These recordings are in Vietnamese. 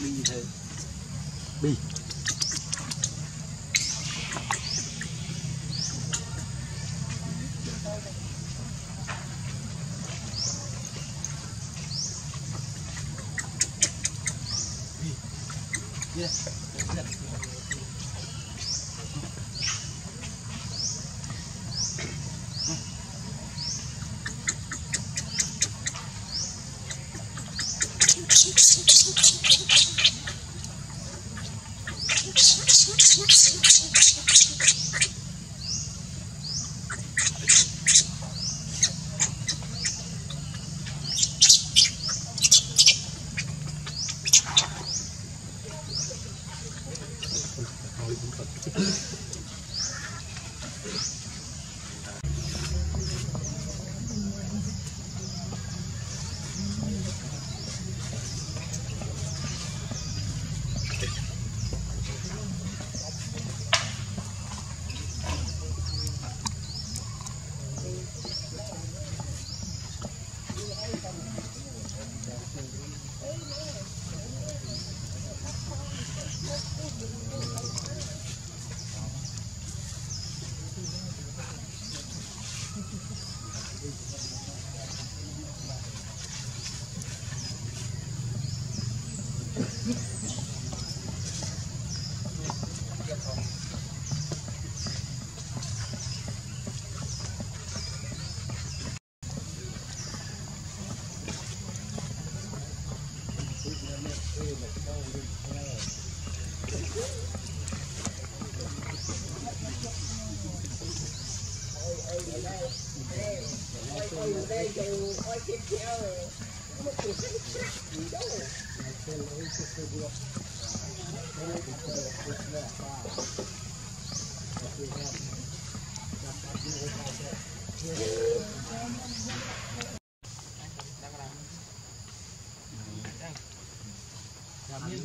đi thế.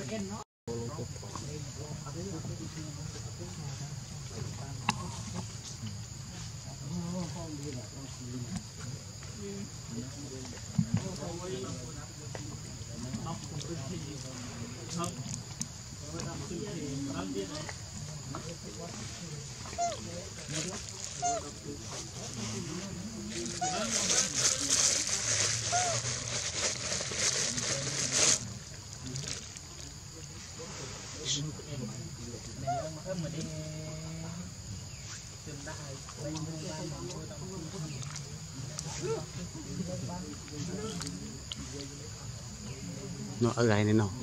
¿Por qué no? Đi. nó ở gầy này nó tới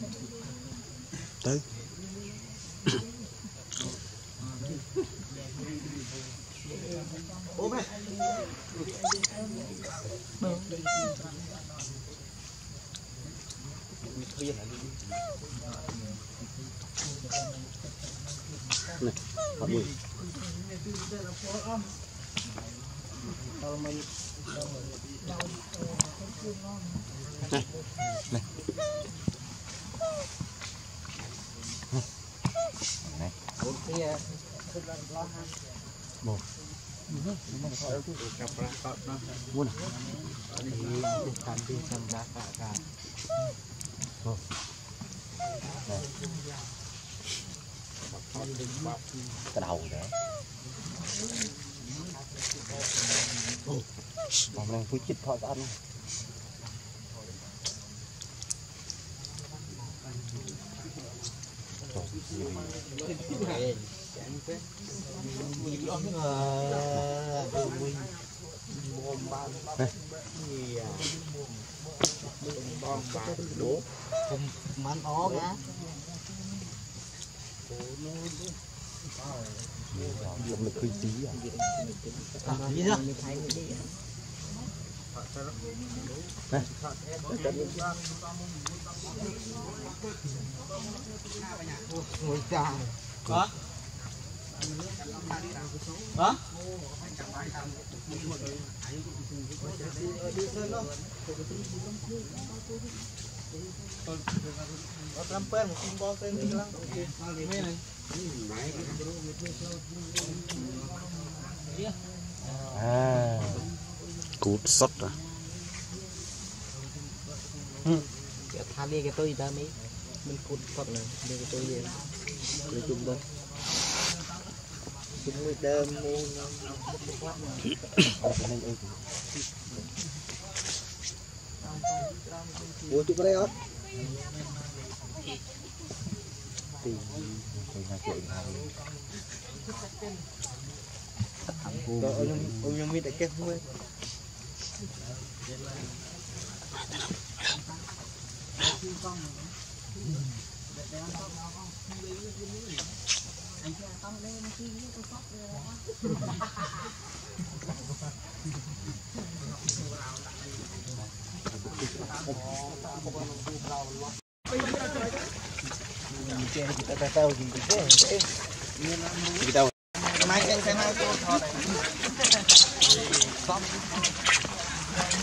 cứ chịt thọ ăn Hãy subscribe cho kênh Ghiền Mì Gõ Để không bỏ lỡ những video hấp dẫn có có có trăm pen một kim bò tên đi lắm mấy này à cút sót à? Ừ. Cái đi cái tôi ta mấy. Mình cút sót này đi cái tôi đi lấy chung đây, chung với đơm mua Ủa chụp đây không? tiền, tiền là chuyện này ông ông nhung biết để kết với kita tahu gitu deh. kita Mai cái cái mai tôi thò này.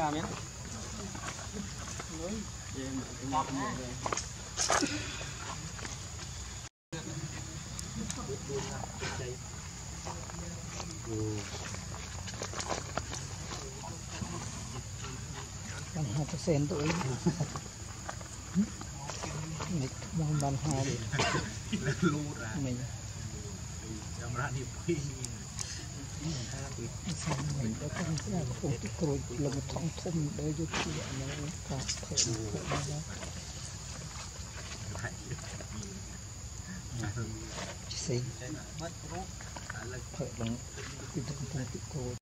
nào nhé. Nói về sen tụi mình mong bàn hoa Ini mau ban hai đi. Mình sao mình đã không có là không có cối là một thằng thum đây cho chị nó cả thể thể nó xí thể bằng cái thằng thum cái cối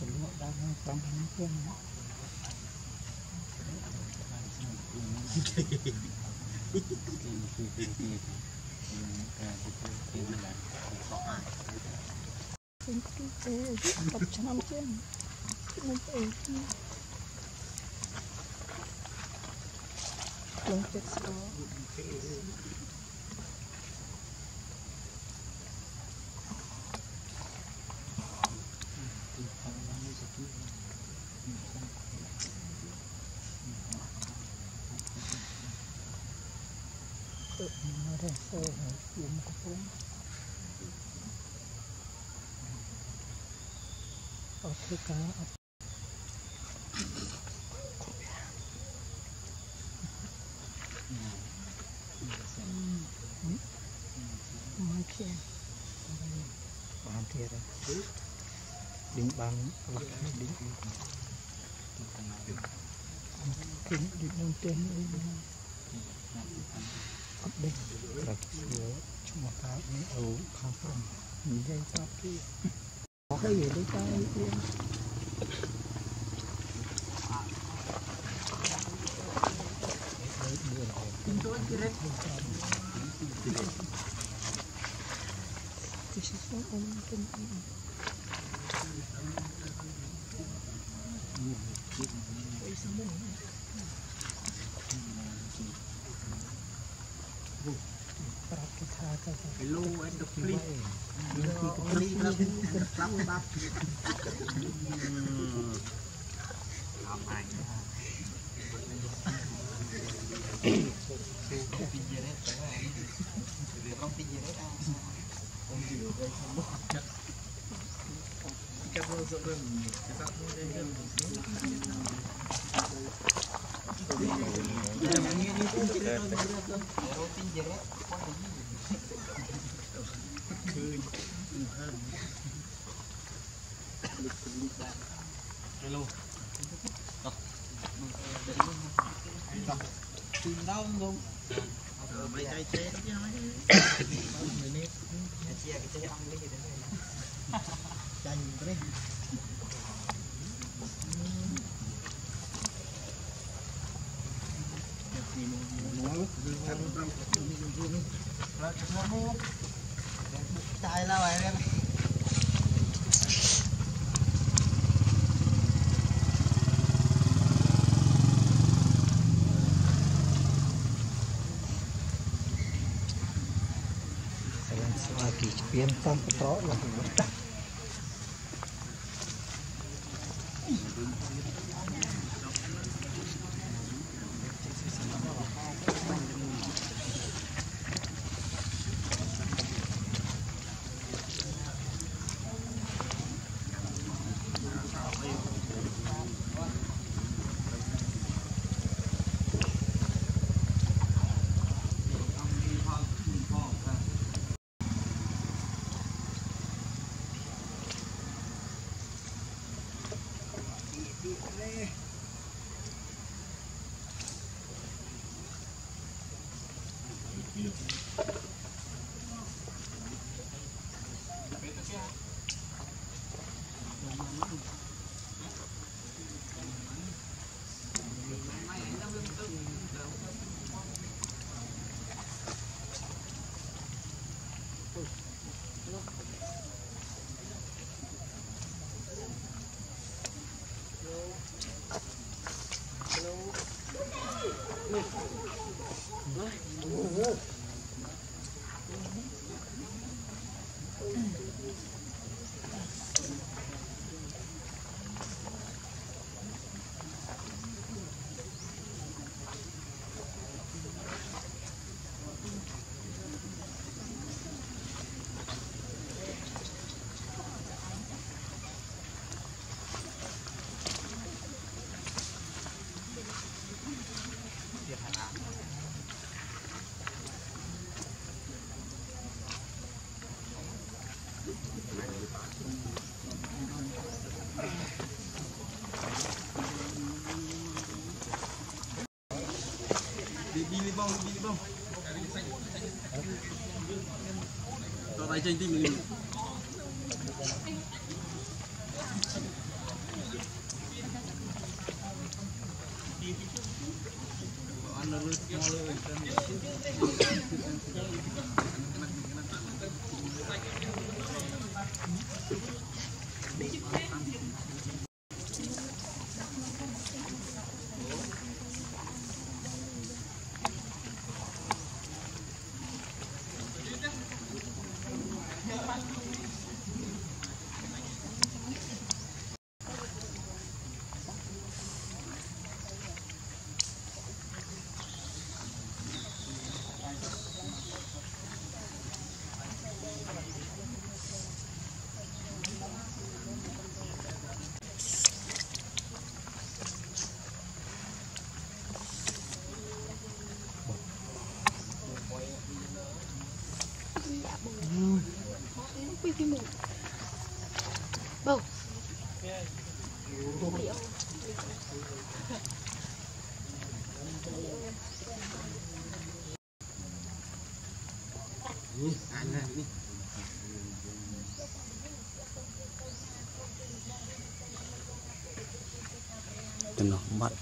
chúng nó đang đang đang quen Không có cái tập trăm chứ Don't get started. tự អូជួមកពុំអត់ធ្វើការអត់មកជាបានទៀតឌីងបានអស់ឌីងគិតឌីងនឹងទេអីណា ដេញប្រជាឈ្មោះថាវីអូខាងក្រុមនិយាយថាពីអរហើយដូចតែពី This is what I'm going to do. low and the free. ពីព្រីប្រាប់ប្រាប់បាប់ selagi Pian tam petrok lah បាយចេញ 一定 Tên nó bắt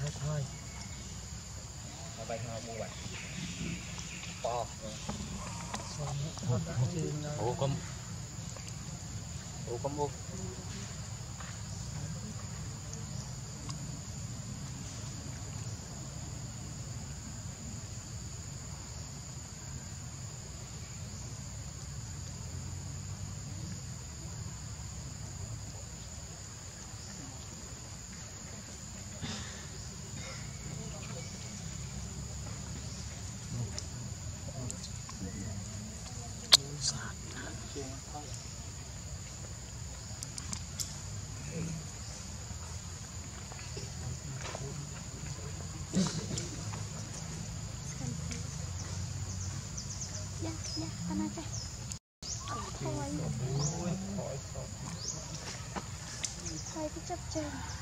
thôi thôi. Thôi bay hoa mua bạch to Ủa con ủa có mua of change.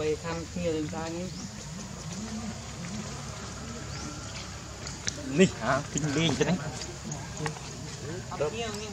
បីខាងគ្នាដូចថានេះនេះហាទិញលេងចឹងអត់គ្នានេះ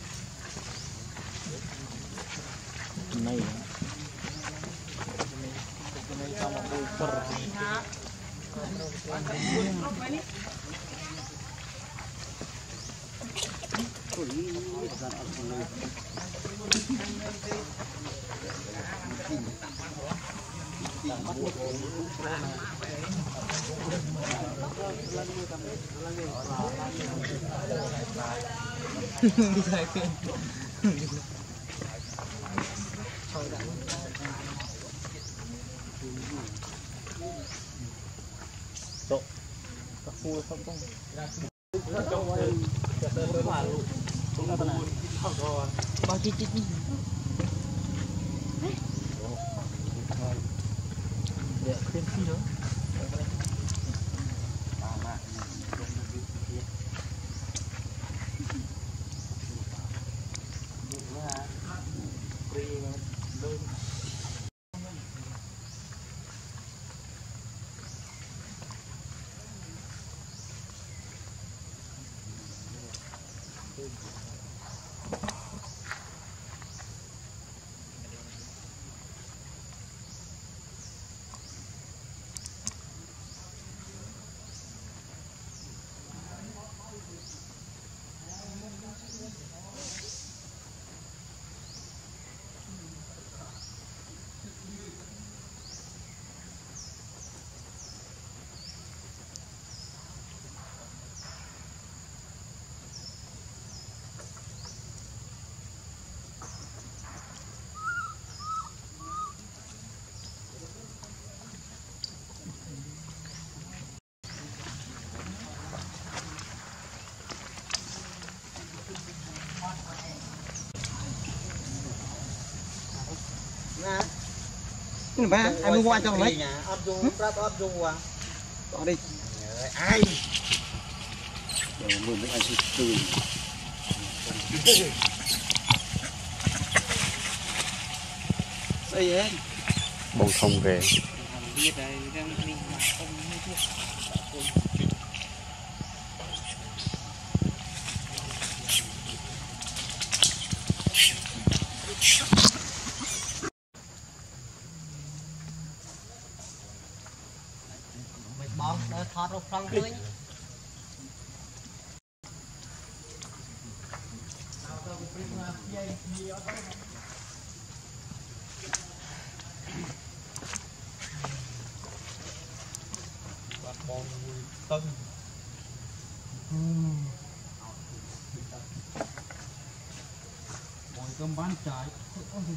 tunay. Tunay terima kasih. នេះបាទអាយមួយវ៉ាចង់មិនអត់យូរប្រាប់អត់យូរអត់នេះអាយមើលមិនអាយទៅស្អីហេបងធំគេទៀតហើយ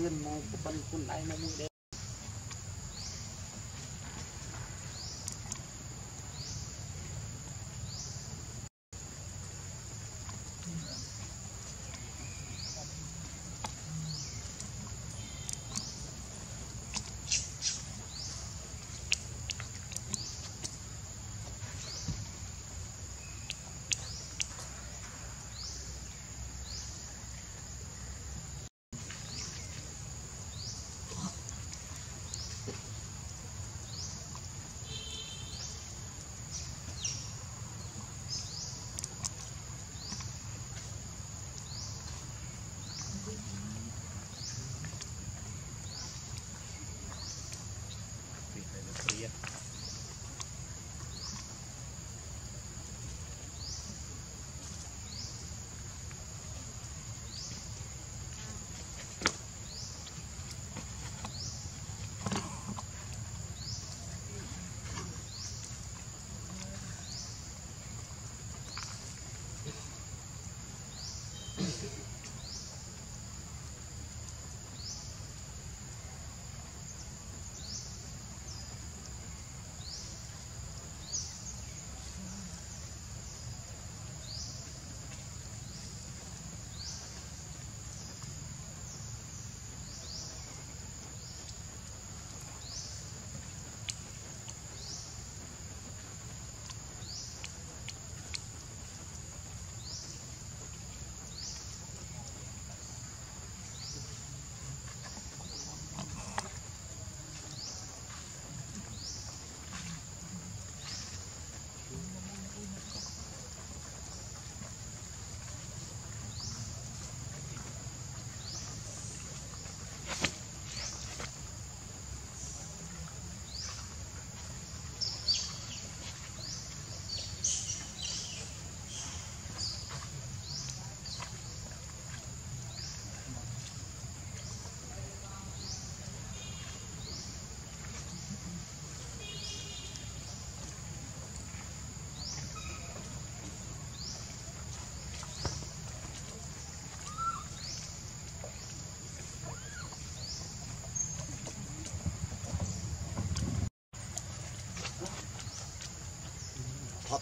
ยืนมองปันคุณไหนมามืเด้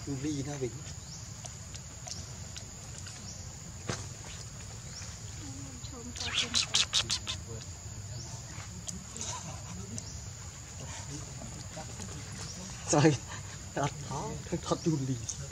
cho chôm vĩnh thật khó thật thật du lì. bị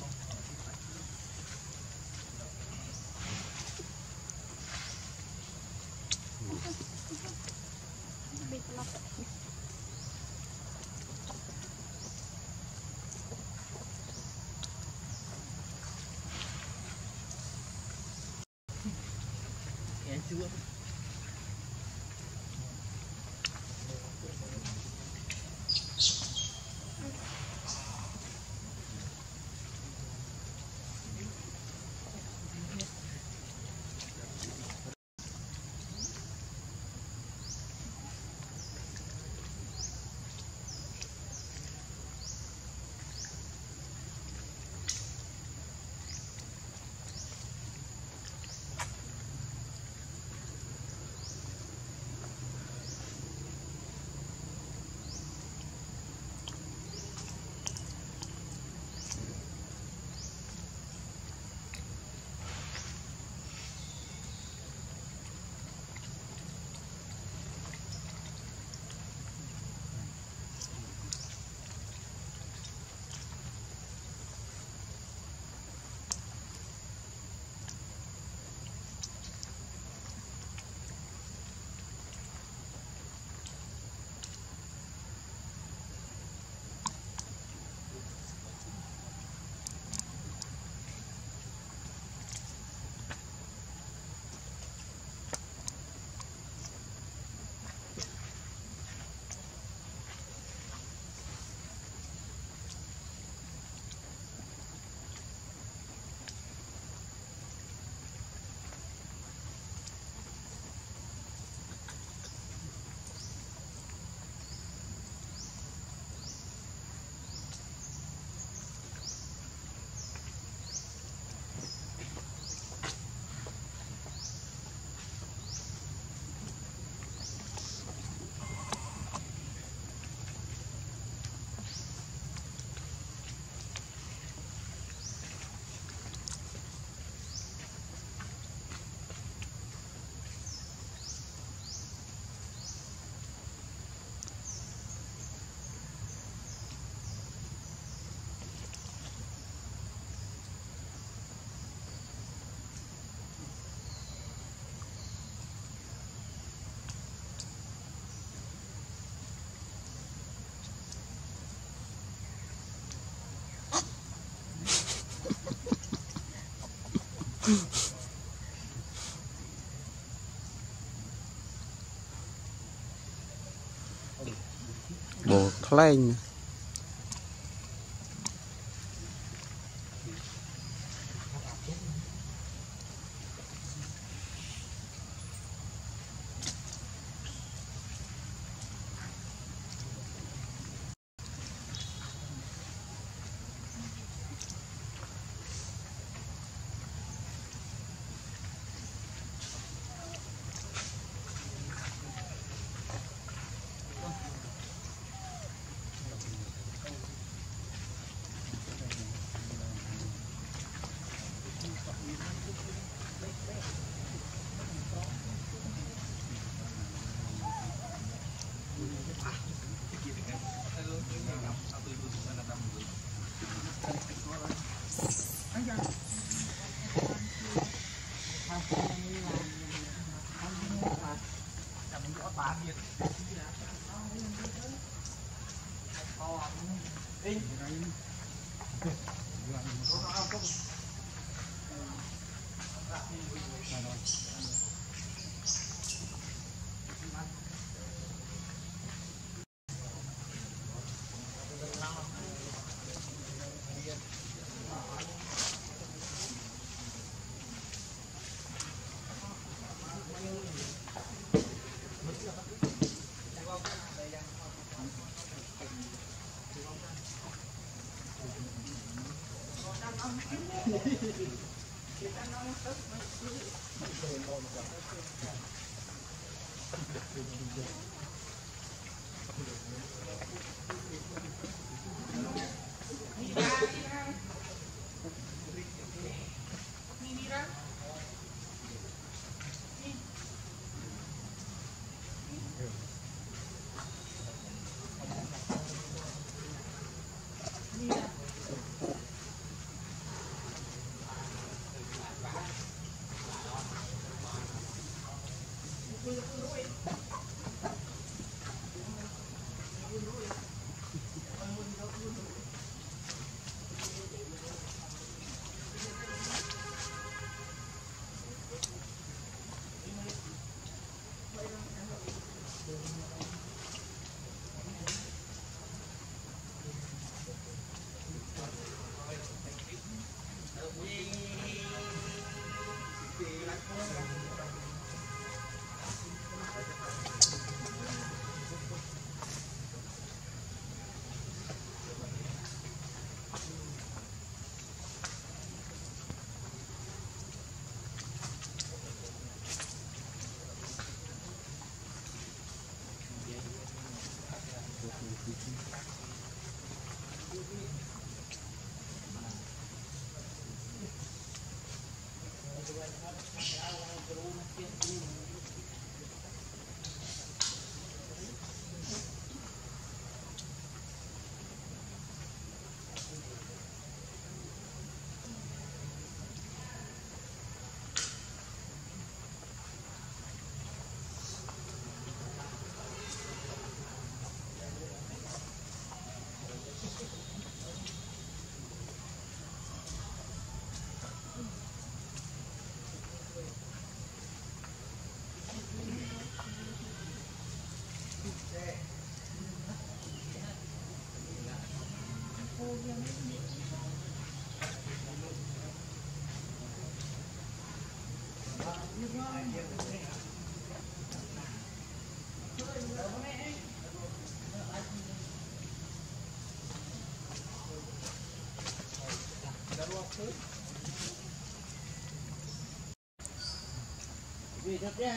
bồ lên Thật ra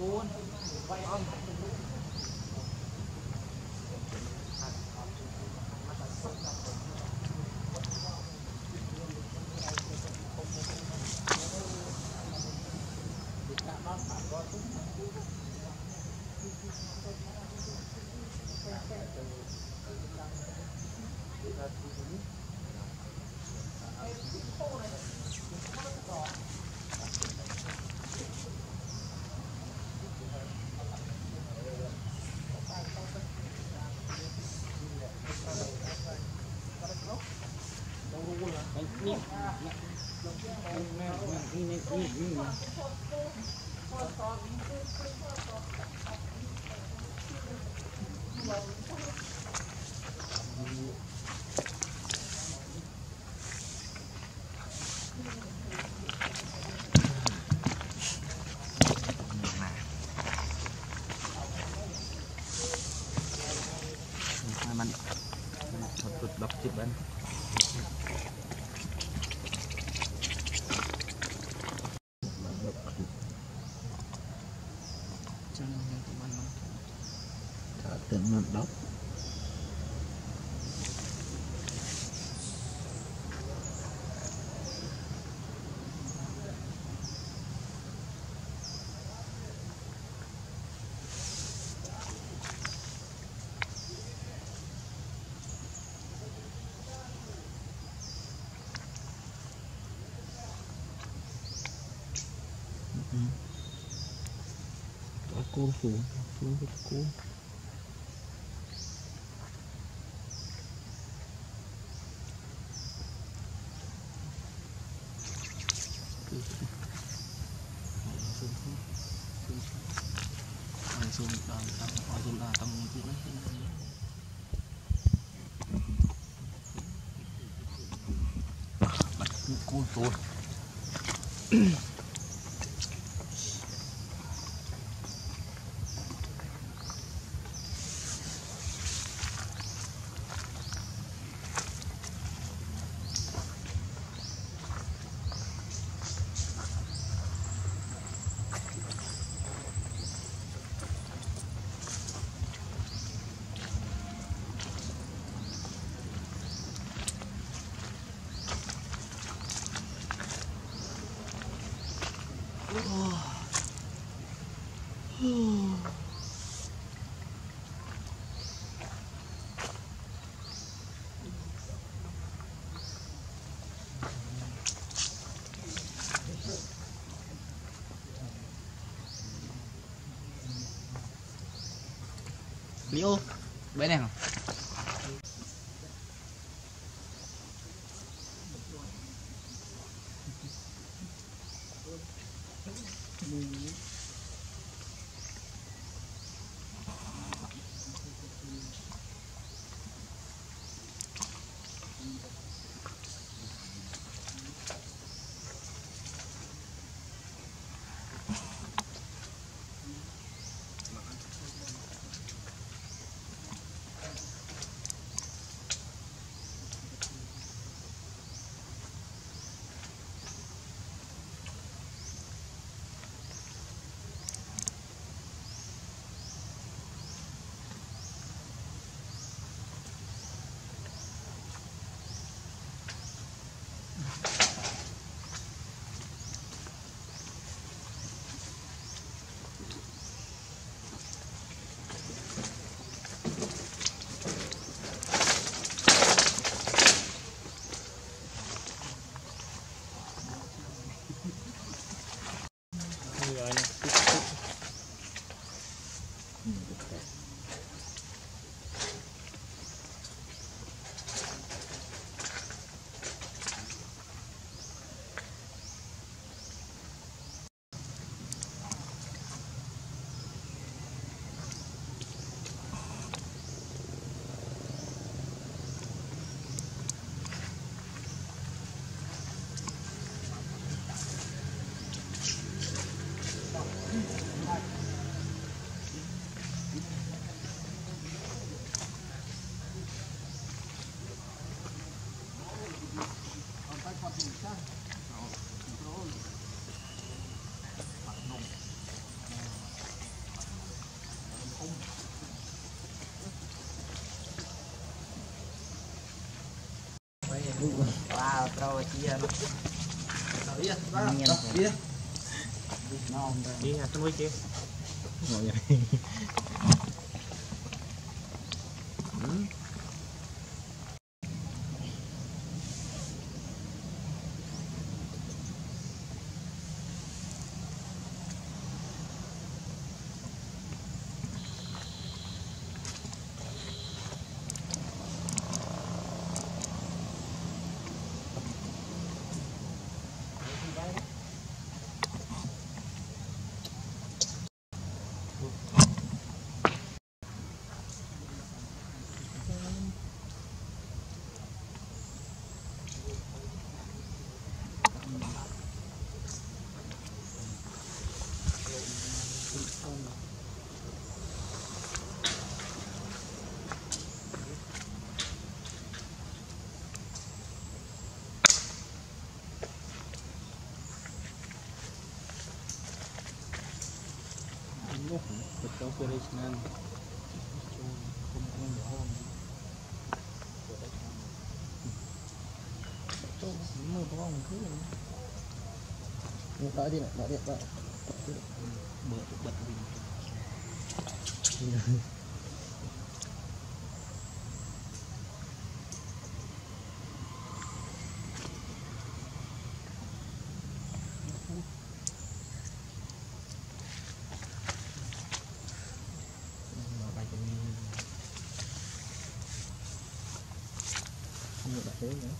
luôn. vậy không thật cực đập chụp anh. Tình mình đốc Aku tu, tu aku. Langsung dalam langsung datang itu lah. Bắt cô tôi. Liễu bé này không va, otra boquilla, ¿no? ¿Sabías? No, hombre. ¿Y a qué? No, ya. đỡ đi này đỡ đi đỡ bật bật mình Hãy subscribe cho kênh Ghiền Mì Gõ Để không bỏ lỡ những video hấp dẫn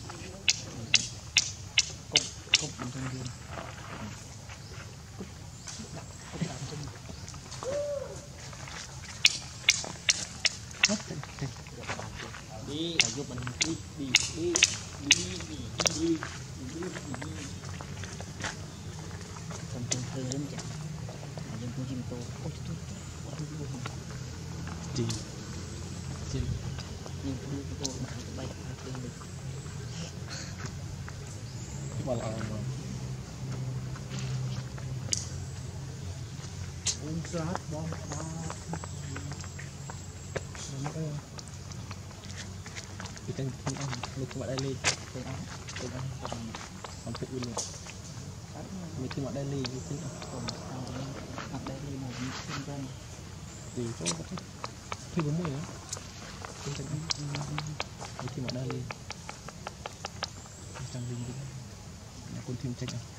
មកដែរលេខទាំងអស់ទាំងអស់អំពីវិញមានទីមកដែរលេខយូរទាំងអស់ còn sang cái mặt đây đi một những xung quanh ទីចូលទៅទី6ហ៎ទាំងទាំងមានទីមកដែរលេខចាំវិញវិញអ្នកគុណធីមចេញអស់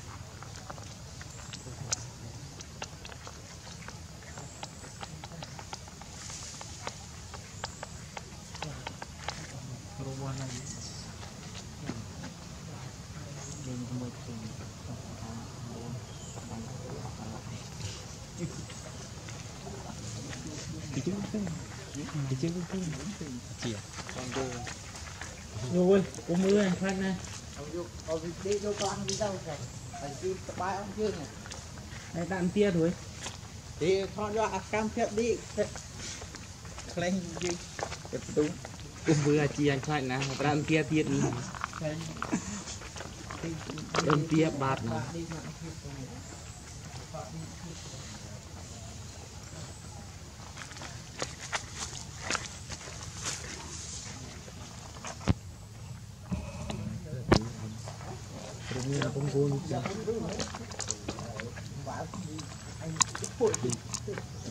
ទៅហើយគឺសបាយអង្គយើងតែដាក់ទៀតរួយទីថតយកអាកម្មភាពនេះខ្លែងយើងទៅទូគុំមើលអាជីអញខ្លាចណាស់ប្រាំទៀតទៀតនេះដើមទៀតបាត់ណា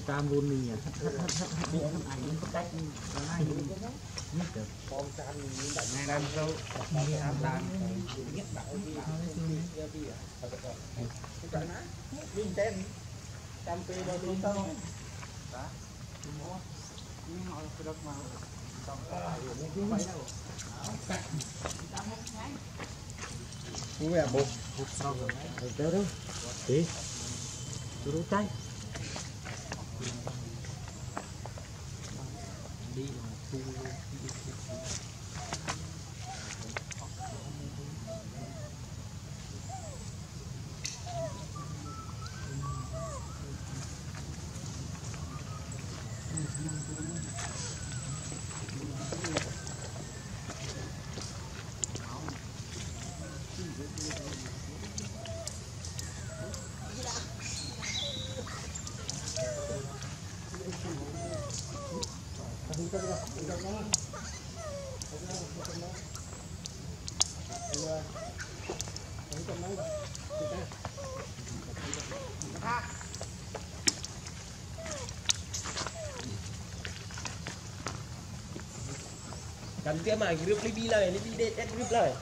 tam vun mình nhỉ điện ảnh những cách này nhất được con tam ngày làm sâu làm làm nhất bảo đi đi tên tam phi bao nhiêu sâu đó nhưng họ được mà Hãy subscribe cho kênh Ghiền Mì Gõ Để không bỏ lỡ những video hấp dẫn Cú bè bột Bột rồi Rồi kéo đó. Tí. Chú Đi Kami dia mah, grup lebih lah, lebih dekat grup lah.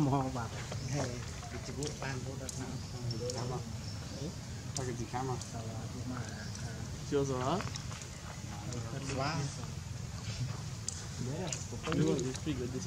mau bạc hay Dicebu pan tu dah nak. Sama. Pakai di kamar. kalau cuma Chưa rồi. Wah. You want to speak with this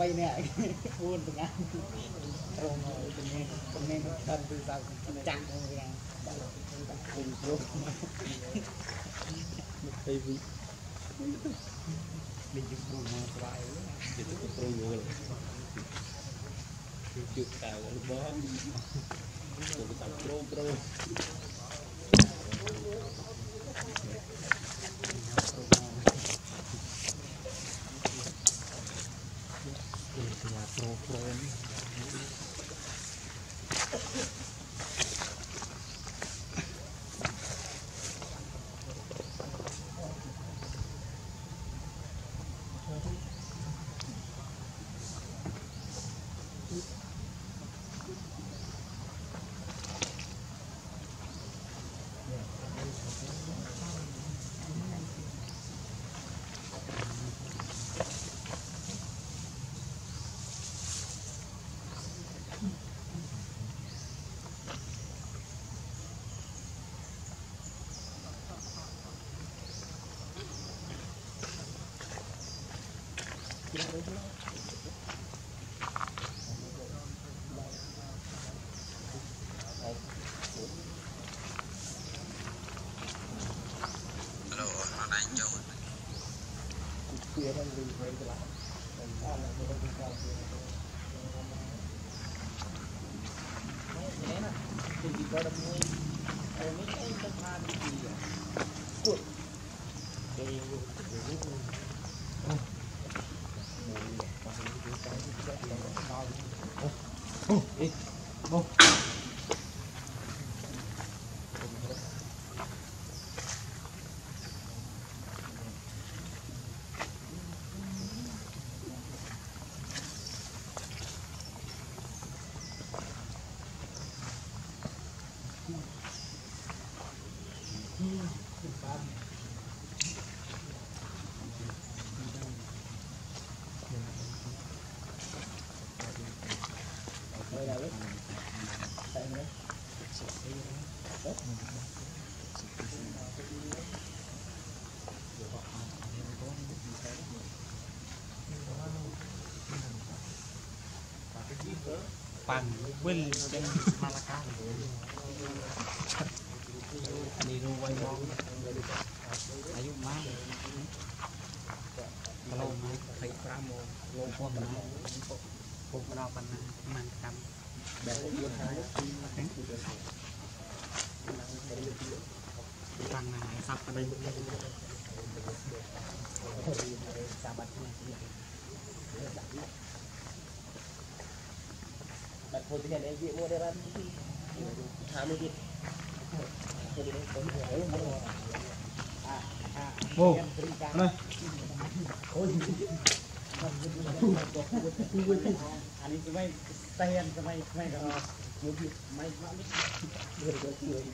3នាក់4ប្រងាំត្រង់ហើយជំនាញជំនាញដល់ពីសៅចាក់ហ្នឹងវាដាក់ខ្លួនព្រោះមកទៅវិញមានយូរព្រោះមកស្រាយយូរទៅព្រោះយល់ជឿតៅរបស់ទៅតាមព្រោះព្រោះ Pro-pro ini. Em chị ปังเบิ้ลเป็นมาลาก้าอันนี้รูไว้มองอายุมากกลมไฟประโมโลพวกมันพวกเราปันมันทำแบบตังนาซับไปสาบัดนี่ យដល់ Ôi,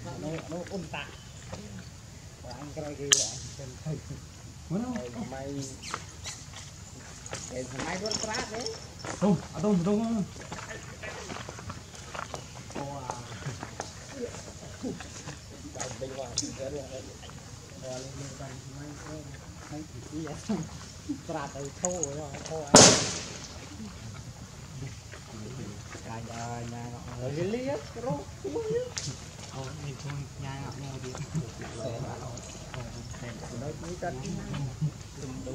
sao nó không? Bán Aduh, aduh, aduh. Trà từ thô rồi, thô ấy. Trà giờ nhà ngọc người đi lý á, cái rốt cuối á. Thôi, đi thôi, nhà ngọc nhau đi. Xe bà thôi. Thôi, xe bà thôi. Nói mấy tên. Đừng đu.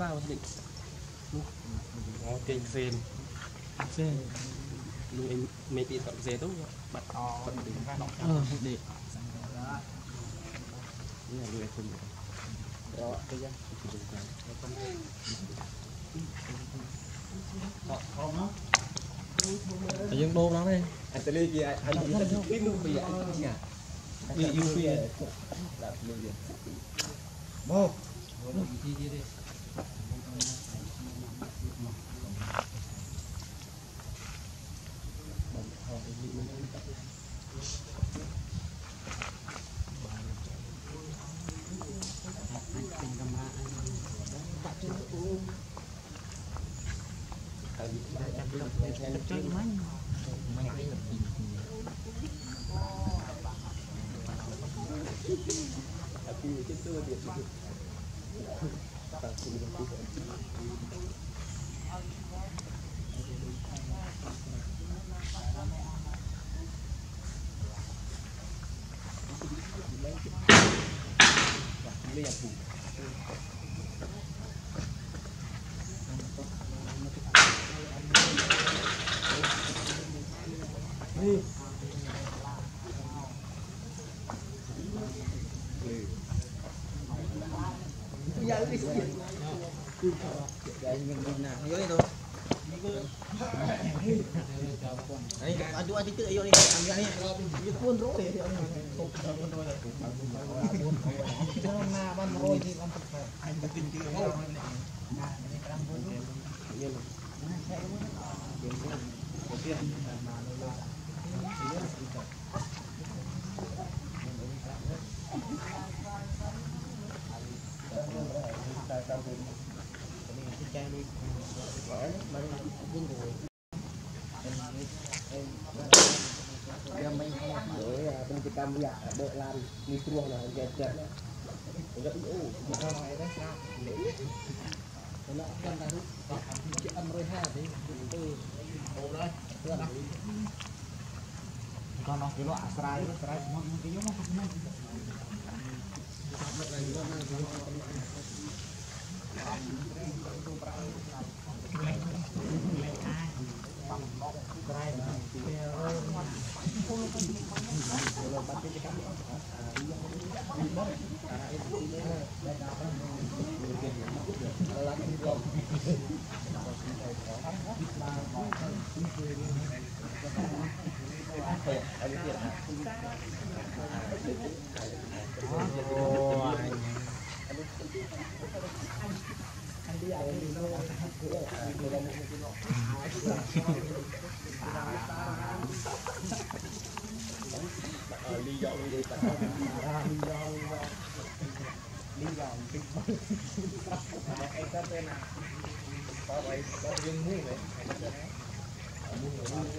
sao định. Nó tiền xem xem lúc em mấy bị tập dễ tốt bật bật để ra nó ờ để như là em không được. Đó cái gì? Tại dân đô lắm đi Anh ta lên kìa, anh ta lên kìa, anh ta lên kìa Đi Hey. Nagtinti ka mo. còn nó cái loại sài sài sài một cái giống không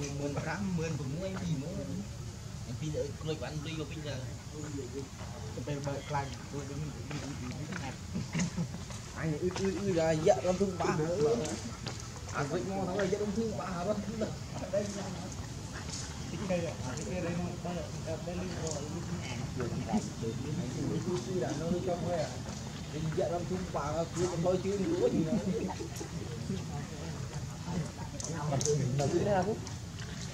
ពីមកអំពីក្លុយបានលុយមកពេញទៅ ទៅពេលបើខ្លាញ់ដូចវិញណាត់ anh ư ư ư là dạ làm thương bà à vậy ngon thằng này dạ làm thương bà hả bácទីđâyអាទីđâyមកបើបើលីរយណាត់ ư ư là nó trong đây à thì dạ làm thương bà cứ thôi chứ nữa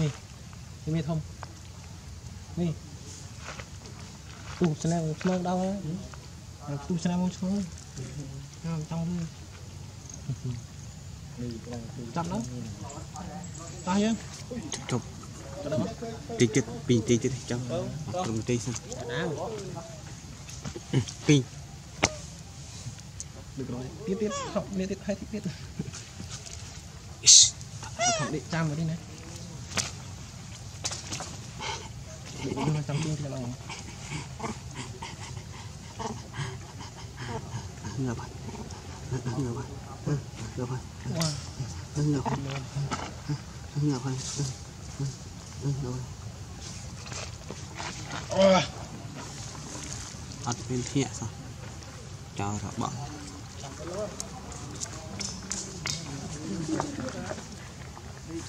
នេះមានធំនេះទូស្នាមឆ្លងដល់ហើយទូស្នាមឆ្លងខ្ញុំចង់នេះប្រងចាប់ដល់តោះយើងជប់តិចទៀតពីតិចទៀតចាំអត់ត្រឹមទេសិនពីពីក្រោយទៀតទៀតខប់នេះទៀតហើយទៀតទៀត ថប់នេះចាំ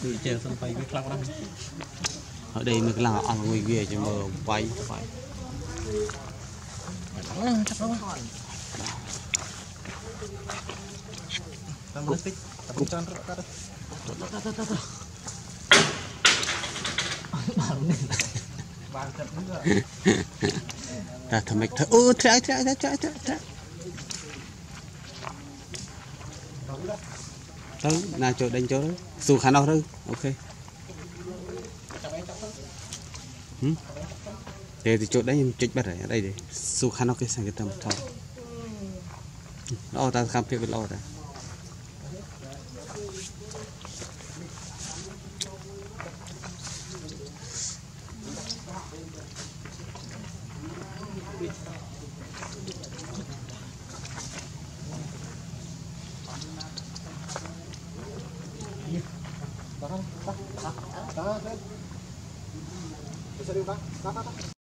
គឺជាសិនបៃវាខ្លាំងណាស់ហើយដីមើលខ្លាំងអស់មួយវាជាមើលវាយបាយចាប់ទៅតាមមើលតិចតាមចានរកកាត់ទៅទៅទៅបាននេះបានទឹកនេះតែធ្វើម៉េចធ្វើអូត្រាយត្រាយត្រាយត្រាយត្រាយទៅណាចូលដេញចូលស៊ូខាងនោះទៅ អូខេហឹមតែទៅចុចដែរខ្ញុំចុចបាត់ហើយអត់អីទេសួរខាងនោះគេសង្កេតតាមថតល្អតាសកម្មភាពវាល្អតា